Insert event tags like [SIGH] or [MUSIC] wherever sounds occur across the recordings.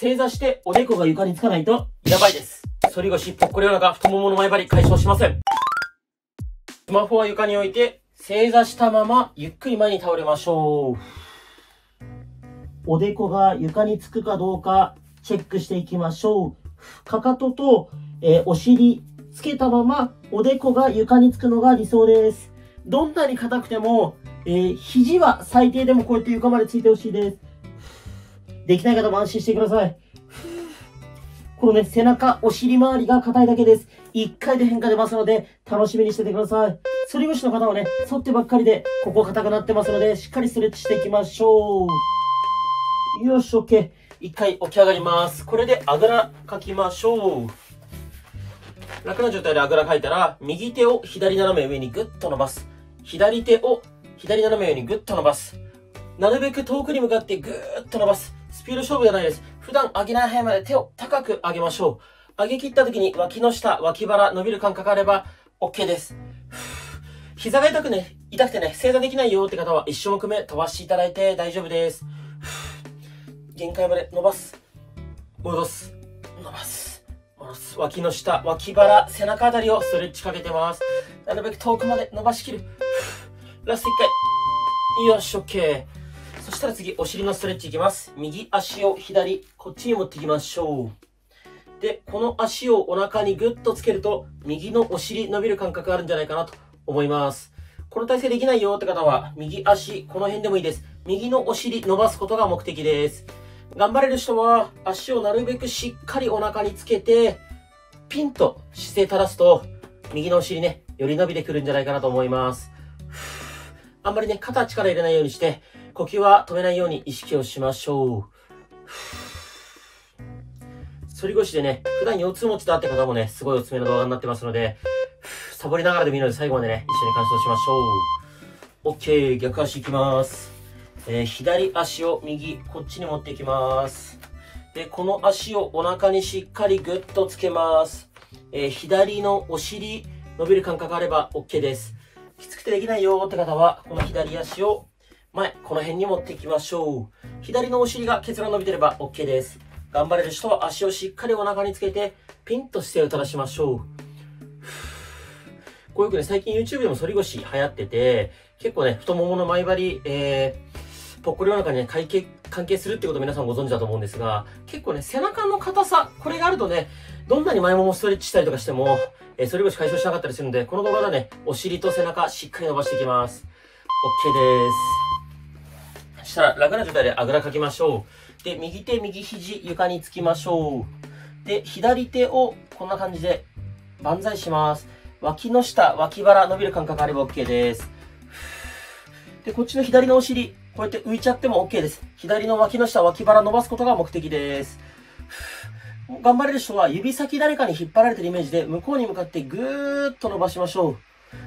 正座しておでこが床につかないとやばいです。反り腰、ぽっこりお腹、太ももの前張り解消しません。スマホは床に置いて、正座したままゆっくり前に倒れましょう。おでこが床につくかどうかチェックしていきましょう。かかとと、えー、お尻つけたままおでこが床につくのが理想です。どんなに硬くても、えー、肘は最低でもこうやって床までついてほしいです。できない方も安心してください。このね、背中、お尻周りが硬いだけです。1回で変化出ますので、楽しみにしててください。反り腰の方はね、反ってばっかりで、ここ硬くなってますので、しっかりストレッチしていきましょう。よし、OK。一回起き上がります。これであぐらかきましょう。楽な状態であぐらかいたら、右手を左斜め上にグッと伸ばす。左手を左斜め上にグッと伸ばす。なるべく遠くに向かってグーッと伸ばす。ピード勝負じゃないです。普段上げない範囲まで手を高く上げましょう。上げ切った時に脇の下、脇腹伸びる感覚あれば OK です。膝が痛くね、痛くてね、正座できないよって方は1種目目飛ばしていただいて大丈夫です。限界まで伸ばす。戻す。伸ばす。戻す。脇の下、脇腹、背中あたりをストレッチかけてます。なるべく遠くまで伸ばしきる。ラスト1回。よし、OK。そしたら次、お尻のストレッチいきます。右足を左、こっちに持っていきましょう。で、この足をお腹にグッとつけると、右のお尻伸びる感覚があるんじゃないかなと思います。この体勢できないよって方は、右足、この辺でもいいです。右のお尻伸ばすことが目的です。頑張れる人は、足をなるべくしっかりお腹につけて、ピンと姿勢正すと、右のお尻ね、より伸びてくるんじゃないかなと思います。あんまりね、肩力入れないようにして、呼吸は止めないように意識をしましょう。反り腰でね、普段腰痛持ちだって方もね、すごいおすすめの動画になってますので、サボりながらでもいいので最後までね、一緒に鑑賞しましょう。OK、逆足いきます。えー、左足を右、こっちに持っていきます。で、この足をお腹にしっかりグッとつけます。えー、左のお尻、伸びる感覚があれば OK です。きつくてできないよって方は、この左足を前、この辺に持っていきましょう。左のお尻が結論伸びてれば OK です。頑張れる人は足をしっかりお腹につけて、ピンと姿勢を正しましょう。こうよくね、最近 YouTube でも反り腰流行ってて、結構ね、太ももの前張り、えー、ぽっこりお腹にね、関係、関係するってこと皆さんご存知だと思うんですが、結構ね、背中の硬さ、これがあるとね、どんなに前ももストレッチしたりとかしても、えー、反り腰解消しなかったりするんで、この動画でね、お尻と背中しっかり伸ばしていきます。OK です。そしたら楽な状態であぐらかきましょう。で、右手、右肘、床につきましょう。で、左手をこんな感じで万歳します。脇の下、脇腹伸びる感覚あれば OK です。で、こっちの左のお尻、こうやって浮いちゃっても OK です。左の脇の下、脇腹伸ばすことが目的です。頑張れる人は指先誰かに引っ張られてるイメージで向こうに向かってぐーっと伸ばしましょう。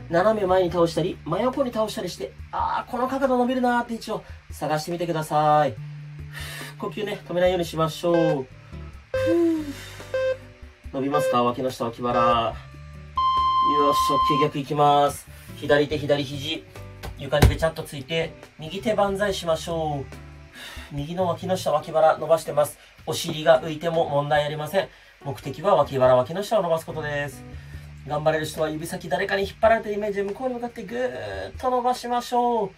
斜め前に倒したり、真横に倒したりして、あー、この角度伸びるなーって位置を探してみてください。呼吸ね、止めないようにしましょう。伸びますか？脇の下、脇腹。よし、OK、逆いきます。左手、左肘。床にべちゃっとついて、右手万歳しましょう。右の脇の下、脇腹伸ばしてます。お尻が浮いても問題ありません。目的は脇腹、脇の下を伸ばすことです。頑張れる人は指先誰かに引っ張られてるイメージで向こうに向かってぐーっと伸ばしましょう。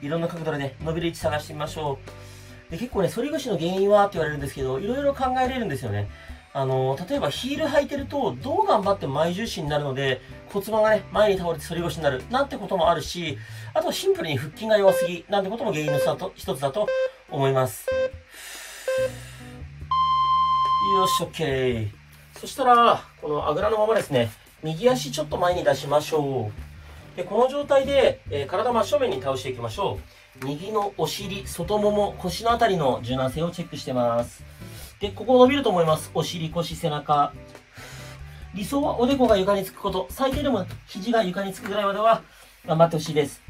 いろんな角度でね、伸びる位置探してみましょう。で結構ね、反り腰の原因はって言われるんですけど、いろいろ考えれるんですよね。あの、例えばヒール履いてると、どう頑張っても前重心になるので、骨盤がね、前に倒れて反り腰になる、なんてこともあるし、あとシンプルに腹筋が弱すぎ、なんてことも原因の一つだと思います。よし、OK。そしたら、このあぐらのままですね、右足ちょっと前に出しましょう。で、この状態で、えー、体真正面に倒していきましょう。右のお尻、外もも、腰のあたりの柔軟性をチェックしてます。で、ここ伸びると思います。お尻、腰、背中。理想はおでこが床につくこと。最低でも肘が床につくぐらいまでは頑張ってほしいです。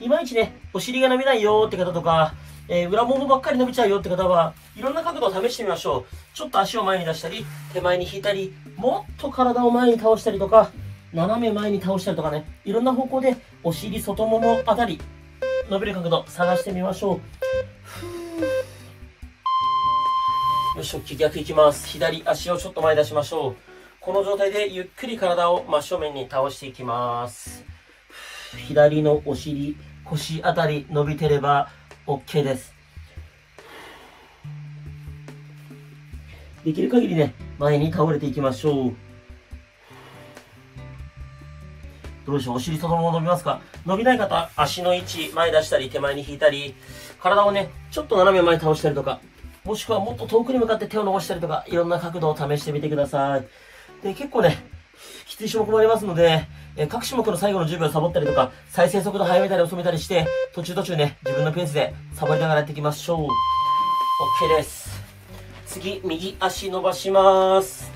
いまいちね、お尻が伸びないよって方とか、えー、裏ももばっかり伸びちゃうよって方は、いろんな角度を試してみましょう。ちょっと足を前に出したり、手前に引いたり、もっと体を前に倒したりとか、斜め前に倒したりとかね、いろんな方向でお尻、外ももあたり、伸びる角度探してみましょう。よし、OK、逆いきます。左足をちょっと前出しましょう。この状態でゆっくり体を真正面に倒していきます。左のお尻、腰あたり伸びてれば OK です。できる限りね、前に倒れていきましょう。どうでしょう？お尻そのまま伸びますか？伸びない方、足の位置、前出したり、手前に引いたり、体をね、ちょっと斜め前に倒したりとか、もしくはもっと遠くに向かって手を伸ばしたりとか、いろんな角度を試してみてください。で、結構ね、きつい種目もありますので、え各種目の最後の10秒サボったりとか、再生速度速めたり遅めたりして、途中途中ね、自分のペースでサボりながらやっていきましょう。OK です。次、右足伸ばします。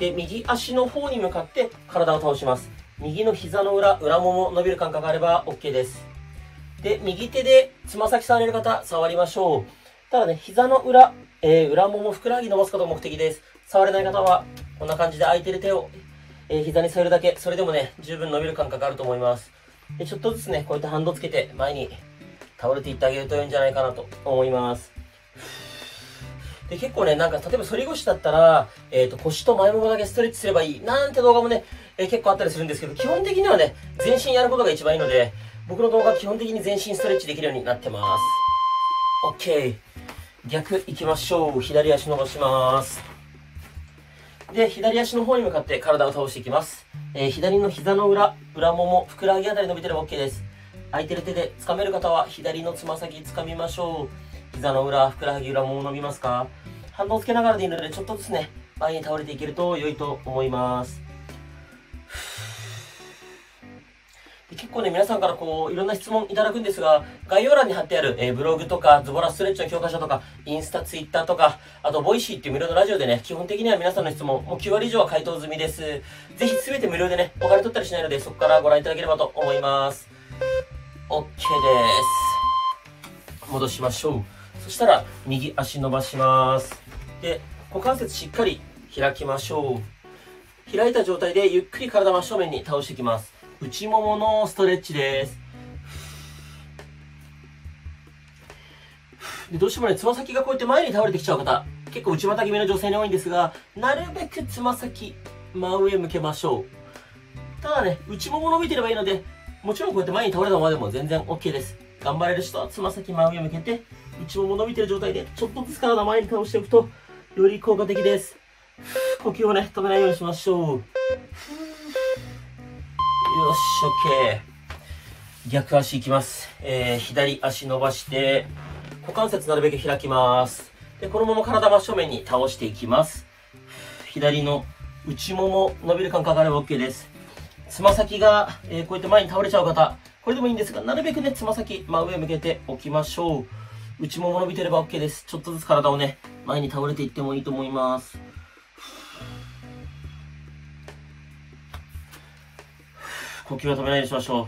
で、右足の方に向かって体を倒します。右の膝の裏、裏もも伸びる感覚があれば OK です。で、右手でつま先触れる方、触りましょう。ただね、膝の裏、えー、裏もも、ふくらはぎ伸ばすことが目的です。触れない方は、こんな感じで空いてる手を、えー、膝に添えるだけ、それでもね、十分伸びる感覚あると思います。で、ちょっとずつね、こうやってハンドつけて前に倒れていってあげるといいんじゃないかなと思います。で、結構ね、なんか、例えば反り腰だったら、えっ、ー、と、腰と前ももだけストレッチすればいい、なんて動画もね、えー、結構あったりするんですけど、基本的にはね、全身やることが一番いいので、僕の動画は基本的に全身ストレッチできるようになってます。OK。逆行きましょう。左足伸ばします。で、左足の方に向かって体を倒していきます。えー、左の膝の裏、裏もも、ふくらはぎあたり伸びてれば OK です。空いてる手で掴める方は左のつま先掴みましょう。膝の裏、ふくらはぎ裏も伸びますか？反動つけながらでいいので、ちょっとずつね、前に倒れていけると良いと思います。結構ね、皆さんからこう、いろんな質問いただくんですが、概要欄に貼ってある、えー、ブログとか、ズボラストレッチの教科書とか、インスタ、ツイッターとか、あと、 Voicy っていう無料のラジオでね、基本的には皆さんの質問、もう9割以上は回答済みです。ぜひ全て無料でね、お金取ったりしないので、そこからご覧いただければと思います。OK です。戻しましょう。そしたら、右足伸ばします。で、股関節しっかり開きましょう。開いた状態でゆっくり体真正面に倒していきます。内もものストレッチです。でどうしてもね、つま先がこうやって前に倒れてきちゃう方、結構内股気味の女性に多いんですが、なるべくつま先、真上向けましょう。ただね、内もも伸びてればいいので、もちろんこうやって前に倒れたままでも全然 OK です。頑張れる人はつま先真上向けて、内もも伸びてる状態で、ちょっとずつ体前に倒しておくと、より効果的です。呼吸をね、止めないようにしましょう。よし、OK。逆足いきます。えー、左足伸ばして、股関節なるべく開きます。で、このまま体真正面に倒していきます。左の内もも伸びる感覚があれば OK です。つま先が、えー、こうやって前に倒れちゃう方、これでもいいんですが、なるべくね、つま先真上向けておきましょう。内もも伸びてれば OK です。ちょっとずつ体をね、前に倒れていってもいいと思います。呼吸を止めないようにしましょう。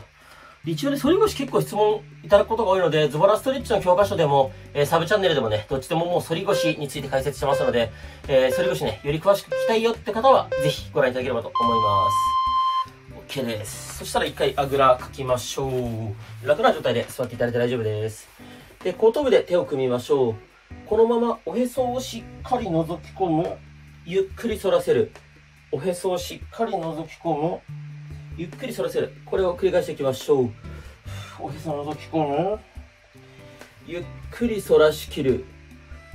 一応ね、反り腰結構質問いただくことが多いので、ズボラストレッチの教科書でも、えー、サブチャンネルでもね、どっちでももう反り腰について解説してますので、えー、反り腰ね、より詳しく聞きたいよって方は、ぜひご覧いただければと思います。OK です。そしたら一回あぐらかきましょう。楽な状態で座っていただいて大丈夫です。で、後頭部で手を組みましょう。このままおへそをしっかり覗き込む。ゆっくり反らせる。おへそをしっかり覗き込む。ゆっくり反らせる。これを繰り返していきましょう。おへそ覗き込む。ゆっくり反らしきる。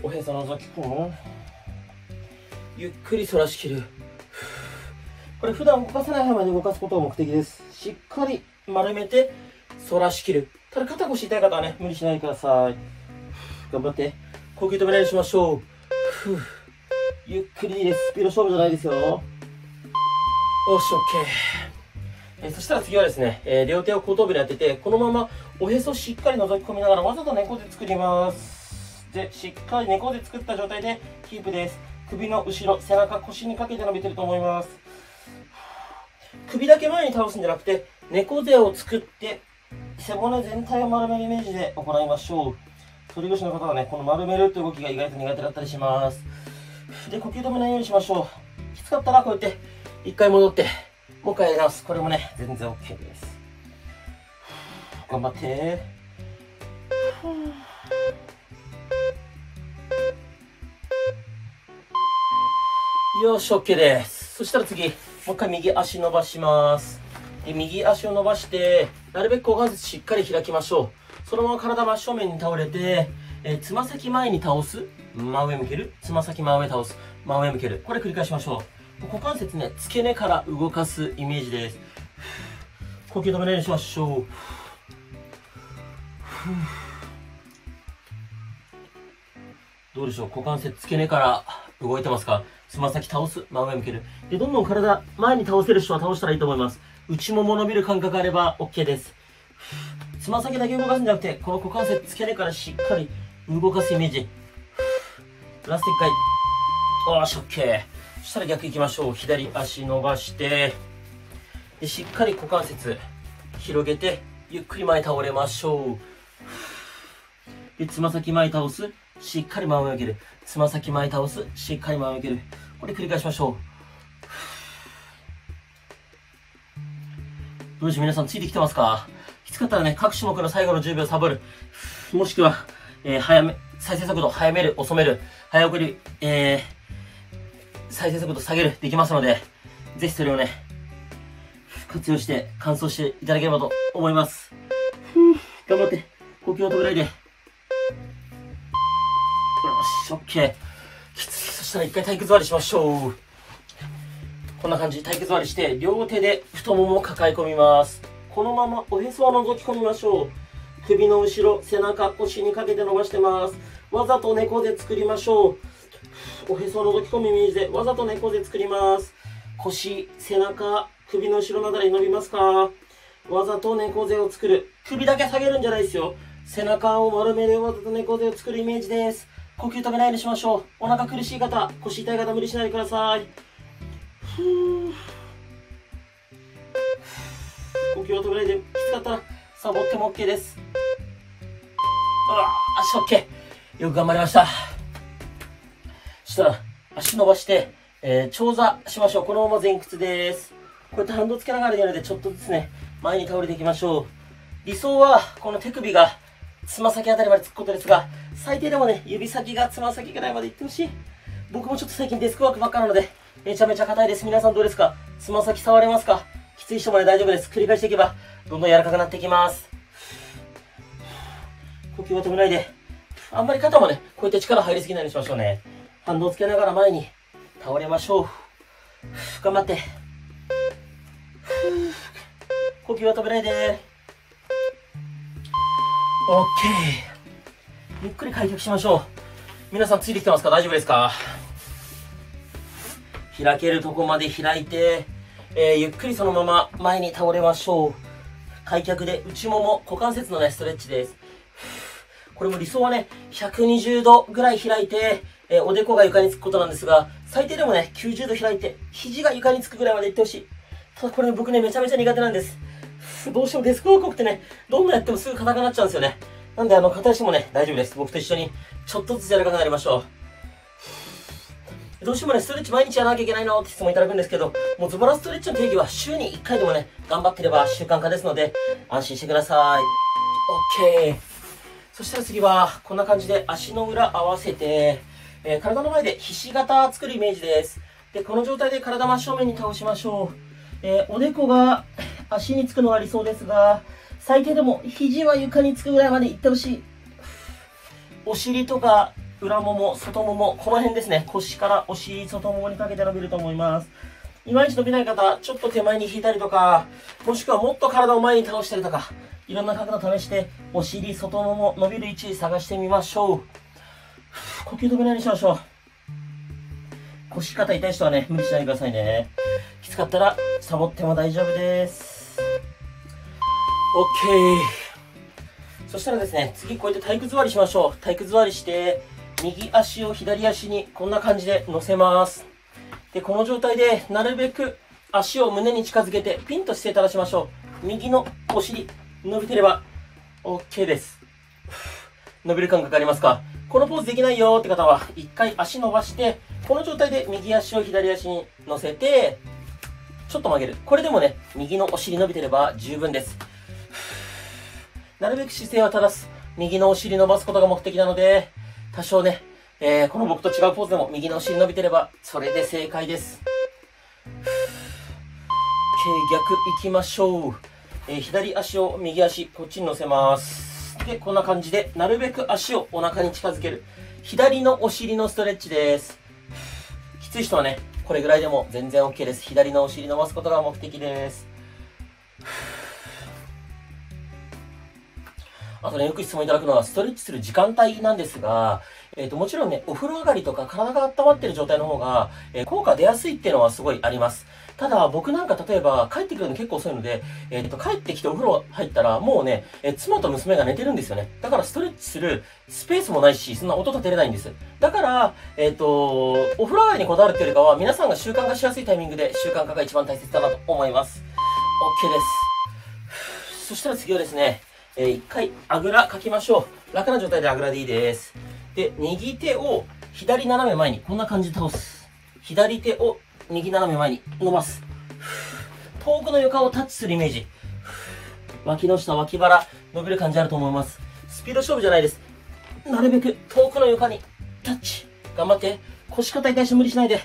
おへそ覗き込む。ゆっくり反らしきる。これ普段動かせない範囲まで動かすことが目的です。しっかり丸めて反らしきる。ただ肩腰痛い方はね、無理しないでください。頑張って。呼吸止めないようにしましょう。ふゆっくりでいいです。スピード勝負じゃないですよ。よし、OK。えー、えそしたら次はですね、え、両手を後頭部でやってて、このままおへそしっかり覗き込みながら、わざと猫背作ります。で、しっかり猫背作った状態でキープです。首の後ろ、背中、腰にかけて伸びてると思います。首だけ前に倒すんじゃなくて、猫背を作って、背骨全体を丸めるイメージで行いましょう。反り腰の方はね、この丸めるという動きが意外と苦手だったりします。で、呼吸止めないようにしましょう。きつかったらこうやって、一回戻って、もう一回やり直す。これもね、全然 OK です。頑張って。よし、OK です。そしたら次、もう一回右足伸ばします。で、右足を伸ばして、なるべく股関節しっかり開きましょう。そのまま体真正面に倒れて、えーつま先前に倒す。真上向ける。つま先真上倒す。真上向ける。これ繰り返しましょう。股関節ね、付け根から動かすイメージです。呼吸止めないようにしましょう。どうでしょう？股関節付け根から動いてますか？つま先倒す。真上向ける。で、どんどん体前に倒せる人は倒したらいいと思います。内もも伸びる感覚あれば OK です。つま先だけ動かすんじゃなくて、この股関節付け根からしっかり動かすイメージ。ラスト1回。おーし、OK。そしたら逆行きましょう。左足伸ばして、でしっかり股関節広げて、ゆっくり前倒れましょう。で、つま先前倒す。しっかり前を向ける。つま先前倒す。しっかり前を向ける。これ繰り返しましょう。どうでしょう皆さんついてきてますか？きつかったらね、各種目の最後の10秒サボる。もしくは、えー早め、再生速度早める、遅める、早送り、えー、再生速度下げる、できますので、ぜひそれをね、活用して完走していただければと思います。頑張って、呼吸を止めないで。よし、オッケー。きつい。そしたら一回体育座りしましょう。こんな感じ、体育座りして、両手で太ももを抱え込みます。このままおへそを覗き込みましょう。首の後ろ、背中、腰にかけて伸ばしてます。わざと猫背作りましょう。おへそを覗き込むイメージで、わざと猫背作ります。腰、背中、首の後ろなどに伸びますか？わざと猫背を作る。首だけ下げるんじゃないですよ。背中を丸めでわざと猫背を作るイメージです。呼吸止めないようにしましょう。お腹苦しい方、腰痛い方無理しないでください。ふー呼吸を止めないで、きつかったらサボっても OK です。うわ足 OK。よく頑張りました。したら、足伸ばして、えー、長座しましょう。このまま前屈です。こうやってハンドつけながらやるので、ちょっとずつね、前に倒れていきましょう。理想は、この手首が、つま先あたりまでつくことですが、最低でもね、指先がつま先ぐらいまでいってほしい。僕もちょっと最近デスクワークばっかなので、めちゃめちゃ硬いです。皆さんどうですか？つま先触れますか？きつい人まで大丈夫です。繰り返していけば、どんどん柔らかくなっていきます。呼吸を止めないで。あんまり肩もね、こういった力入りすぎないようにしましょうね。反動つけながら前に倒れましょう。頑張って。呼吸は止めないで。オッケー。ゆっくり開脚しましょう。皆さんついてきてますか大丈夫ですか開けるとこまで開いて、えーゆっくりそのまま前に倒れましょう。開脚で内もも、股関節のね、ストレッチです。これも理想はね、120度ぐらい開いて、えーおでこが床につくことなんですが、最低でもね、90度開いて、肘が床につくぐらいまでいってほしい。ただこれ僕ね、めちゃめちゃ苦手なんです。どうしてもデスクワーク多くてね、どんなやってもすぐ硬くなっちゃうんですよね。なんであの、片足もね、大丈夫です。僕と一緒に、ちょっとずつ柔らかくなりましょう。どうしてもね、ストレッチ毎日やらなきゃいけないのって質問いただくんですけど、もうズボラストレッチの定義は週に1回でもね、頑張ってれば習慣化ですので、安心してください。OK。そしたら次は、こんな感じで足の裏合わせて、えー体の前でひし形作るイメージです。で、この状態で体真正面に倒しましょう。えーおでこが [COUGHS] 足につくのが理想ですが、最低でも肘は床につくぐらいまで行ってほしい。お尻とか裏もも、外もも、この辺ですね。腰からお尻、外ももにかけて伸びると思います。いまいち伸びない方、ちょっと手前に引いたりとか、もしくはもっと体を前に倒したりとか、いろんな角度試して、お尻、外もも、伸びる位置探してみましょう。呼吸止めないようにしましょう。腰肩痛い人はね、無理しないでくださいね。きつかったら、サボっても大丈夫です。OK。そしたらですね、次こうやって体育座りしましょう。体育座りして、右足を左足にこんな感じで乗せます。で、この状態で、なるべく足を胸に近づけて、ピンと姿勢正しましょう。右のお尻、伸びてれば、OK です。伸びる感覚ありますか？このポーズできないよって方は、一回足伸ばして、この状態で右足を左足に乗せて、ちょっと曲げる。これでもね、右のお尻伸びてれば十分です。[SIGHS] なるべく姿勢は正す。右のお尻伸ばすことが目的なので、多少ね、えー、この僕と違うポーズでも右のお尻伸びてれば、それで正解です。[SIGHS] OK 逆行きましょう。えー、左足を右足、こっちに乗せます。で、こんな感じで、なるべく足をお腹に近づける。左のお尻のストレッチです。きつい人はね、これぐらいでも全然 OK です。左のお尻伸ばすことが目的です。あとね、よく質問いただくのは、ストレッチする時間帯なんですが、えっ、ー、と、もちろんね、お風呂上がりとか体が温まってる状態の方が、えー、効果出やすいっていうのはすごいあります。ただ、僕なんか例えば、帰ってくるの結構遅いので、えっ、ー、と、帰ってきてお風呂入ったら、もうね、え妻と娘が寝てるんですよね。だからストレッチするスペースもないし、そんな音立てれないんです。だから、えっ、と、お風呂上がりにこだわるっていうよりかは、皆さんが習慣化しやすいタイミングで習慣化が一番大切だなと思います。OK です。そしたら次はですね、えー、一回あぐらかきましょう。楽な状態であぐらでいいです。で、右手を左斜め前に、こんな感じで倒す。左手を右斜め前に伸ばす。遠くの床をタッチするイメージ。脇の下、脇腹、伸びる感じあると思います。スピード勝負じゃないです。なるべく遠くの床にタッチ。頑張って。腰肩痛いし無理しないで。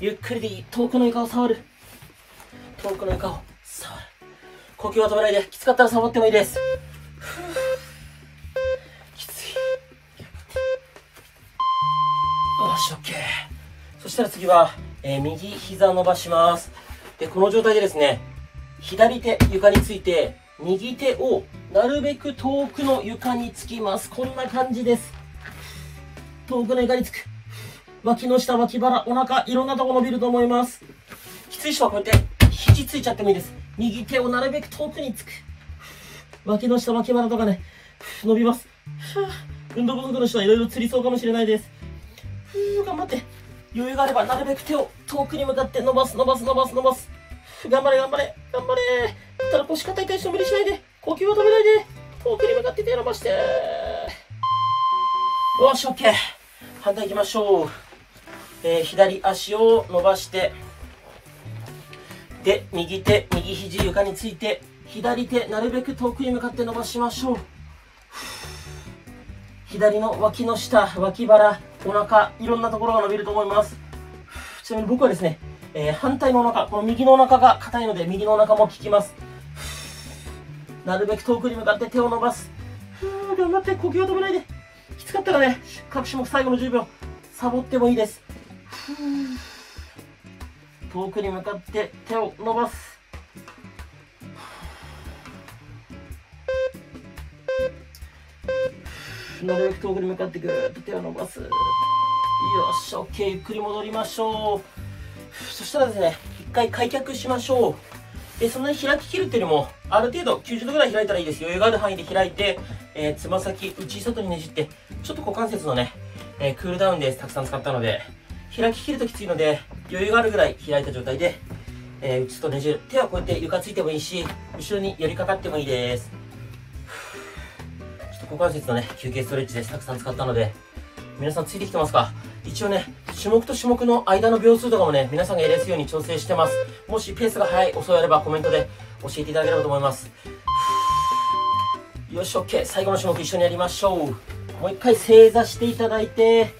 ゆっくりでいい。遠くの床を触る。遠くの床を。呼吸は止めないで。きつかったらサボってもいいです。きつい。よし、オッケー。そしたら次は、えー、右膝伸ばします。で、この状態でですね、左手床について、右手をなるべく遠くの床につきます。こんな感じです。遠くの床につく。脇の下、脇腹、お腹、いろんなとこ伸びると思います。きつい人はこうやって肘ついちゃってもいいです。右手をなるべく遠くにつく。脇の下、脇腹とかね、伸びます。運動不足の人はいろいろつりそうかもしれないです。頑張って。余裕があればなるべく手を遠くに向かって伸ばす、伸ばす、伸ばす、伸ばす。頑張れ、頑張れ、頑張れ。ただ腰肩痛い人無理しないで。呼吸を止めないで。遠くに向かって手を伸ばして。よし、OK。反対行きましょう。えー、左足を伸ばして、で、右手、右肘床について、左手、なるべく遠くに向かって伸ばしましょう。左の脇の下、脇腹、お腹、いろんなところが伸びると思います。ちなみに僕はですね、えー、反対のお腹、この右のお腹が硬いので、右のお腹も効きます。なるべく遠くに向かって手を伸ばす。頑張って、呼吸を止めないで。きつかったらね、各種目最後の10秒、サボってもいいです。遠くに向かって手を伸ばす。なるべく遠くに向かってぐーっと手を伸ばす。よし OK ゆっくり戻りましょう。そしたらですね一回開脚しましょう。でそんなに開ききるっていうよりもある程度90度ぐらい開いたらいいです余裕がある範囲で開いてえー、つま先内外にねじってちょっと股関節のね、えー、クールダウンでたくさん使ったので。開ききるときついので、余裕があるぐらい開いた状態で、えー、打つとねじる。手はこうやって床ついてもいいし、後ろに寄りかかってもいいです。ちょっと股関節のね、休憩ストレッチです。たくさん使ったので、皆さんついてきてますか？一応ね、種目と種目の間の秒数とかもね、皆さんがやりやすいように調整してます。もしペースが速い、遅いあればコメントで教えていただければと思います。よし、OK。最後の種目一緒にやりましょう。もう一回正座していただいて、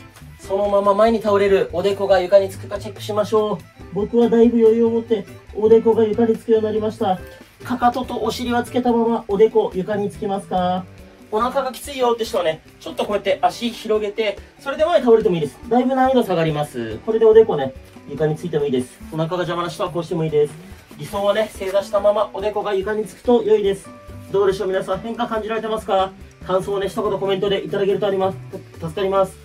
そのまま前に倒れるおでこが床につくかチェックしましょう。僕はだいぶ余裕を持っておでこが床につくようになりました。かかととお尻はつけたままおでこ床につきますか？お腹がきついよって人はね、ちょっとこうやって足広げて、それで前に倒れてもいいです。だいぶ難易度下がります。これでおでこね、床についてもいいです。お腹が邪魔な人はこうしてもいいです。理想はね、正座したままおでこが床につくと良いです。どうでしょう皆さん変化感じられてますか？感想をね、一言コメントでいただけるとあります。助かります。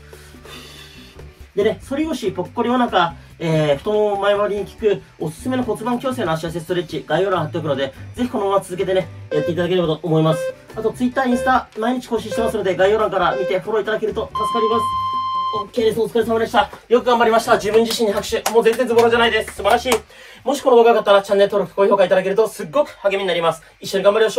でね、反り腰、ぽっこりお腹、えー、太もも前張りに効くおすすめの骨盤矯正の足痩せストレッチ、概要欄貼っておくので、ぜひこのまま続けてね、やっていただければと思います。あと、Twitter、インスタ、毎日更新してますので、概要欄から見てフォローいただけると助かります。OK です。お疲れ様でした。よく頑張りました。自分自身に拍手。もう全然ズボラじゃないです。素晴らしい。もしこの動画が良かったらチャンネル登録、高評価いただけるとすっごく励みになります。一緒に頑張りましょう。